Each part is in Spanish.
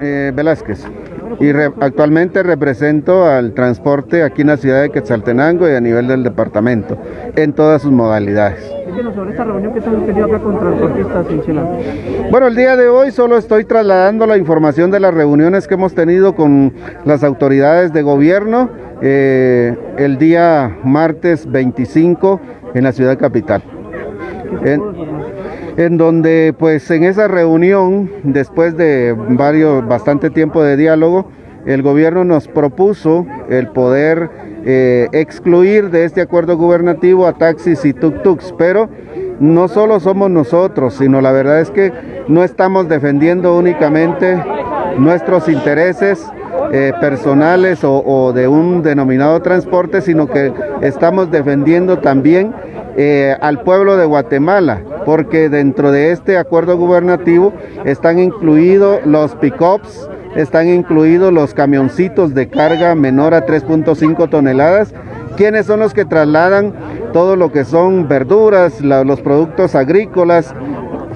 Eh, Velázquez. Y actualmente represento al transporte aquí en la ciudad de Quetzaltenango y a nivel del departamento en todas sus modalidades. sobre esta reunión que hemos tenido acá con transportistas en Bueno, el día de hoy solo estoy trasladando la información de las reuniones que hemos tenido con las autoridades de gobierno eh, el día martes 25 en la ciudad capital. En donde pues en esa reunión, después de varios, bastante tiempo de diálogo, el gobierno nos propuso el poder eh, excluir de este acuerdo gubernativo a taxis y tuk-tuks, pero no solo somos nosotros, sino la verdad es que no estamos defendiendo únicamente nuestros intereses eh, personales o, de un denominado transporte, sino que estamos defendiendo también eh, al pueblo de Guatemala, porque dentro de este acuerdo gubernativo están incluidos los pick-ups, están incluidos los camioncitos de carga menor a 3.5 toneladas, quienes son los que trasladan todo lo que son verduras, los productos agrícolas,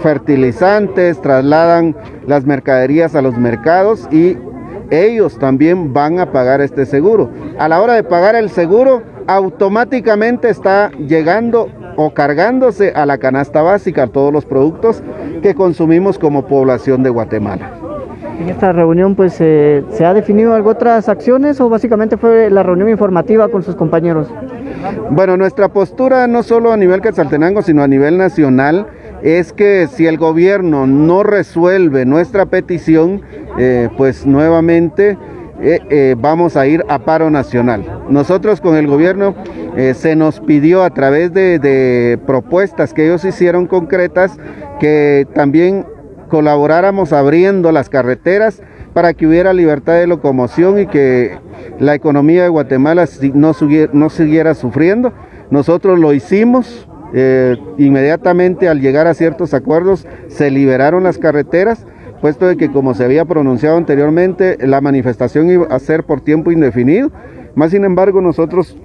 fertilizantes, trasladan las mercaderías a los mercados y ellos también van a pagar este seguro. A la hora de pagar el seguro, automáticamente está llegando o cargándose a la canasta básica todos los productos que consumimos como población de Guatemala. En esta reunión pues eh, se ha definido algo otras acciones o básicamente fue la reunión informativa con sus compañeros. Bueno, nuestra postura no solo a nivel Quetzaltenango sino a nivel nacional es que si el gobierno no resuelve nuestra petición, eh, pues nuevamente eh, eh, vamos a ir a paro nacional. Nosotros con el gobierno se nos pidió a través de, propuestas que ellos hicieron concretas que también colaboráramos abriendo las carreteras para que hubiera libertad de locomoción y que la economía de Guatemala no, no siguiera sufriendo. Nosotros lo hicimos, eh, inmediatamente al llegar a ciertos acuerdos se liberaron las carreteras, puesto de que como se había pronunciado anteriormente, la manifestación iba a ser por tiempo indefinido. Más sin embargo, nosotros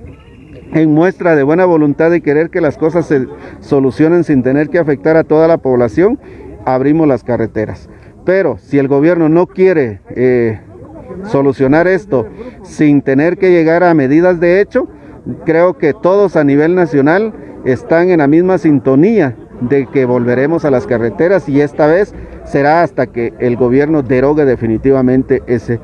en muestra de buena voluntad y querer que las cosas se solucionen sin tener que afectar a toda la población, abrimos las carreteras. Pero si el gobierno no quiere eh, solucionar esto sin tener que llegar a medidas de hecho, creo que todos a nivel nacional están en la misma sintonía de que volveremos a las carreteras y esta vez será hasta que el gobierno derogue definitivamente ese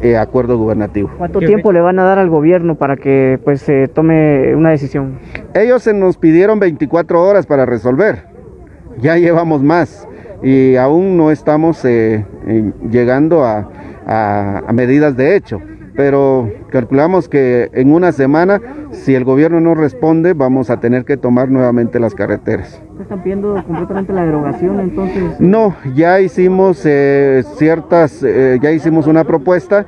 eh, acuerdo gubernativo. ¿Cuánto tiempo le van a dar al gobierno para que pues se tome una decisión? Ellos se nos pidieron 24 horas para resolver. Ya llevamos más y aún no estamos eh, llegando a medidas de hecho pero calculamos que en una semana, si el gobierno no responde, vamos a tener que tomar nuevamente las carreteras. ¿Están pidiendo completamente la derogación entonces? No, ya hicimos eh, ciertas, eh, ya hicimos una propuesta